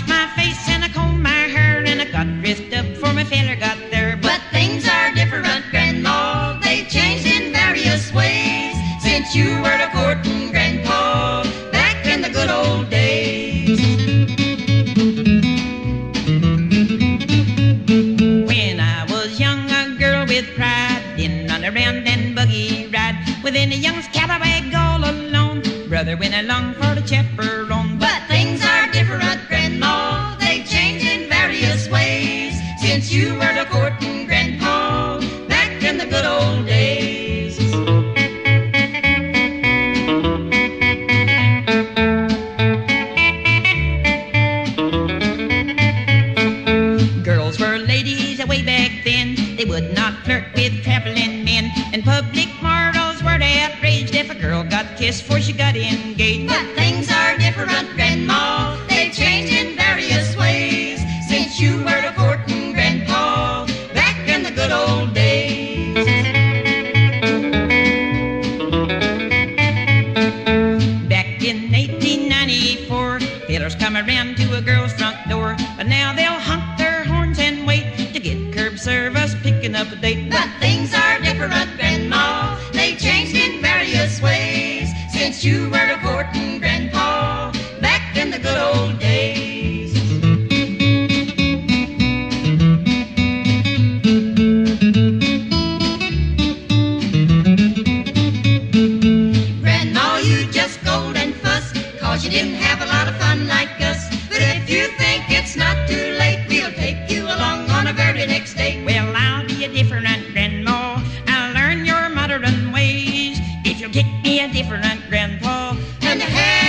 wash my face and I comb my hair and I got dressed up for my feller got there. But things are different, Grandma. They changed in various ways since you were to courting Grandpa back in the good old days. When I was young, a girl with pride didn't run around and buggy ride with any young scallywag all alone. Brother went along for the chipper. Since you were the courting Grandpa back in the good old days. Girls were ladies way back then. They would not flirt with traveling men. And public morals were outraged if a girl got kissed before she got engaged. But things are different, Grandma. They change Girls come around to a girl's front door, but now they'll honk their horns and wait to get curb service picking up a date. But things are different, Grandma. They changed in various ways since you were a courting Grandpa back in the good old days. you didn't have a grandpa and the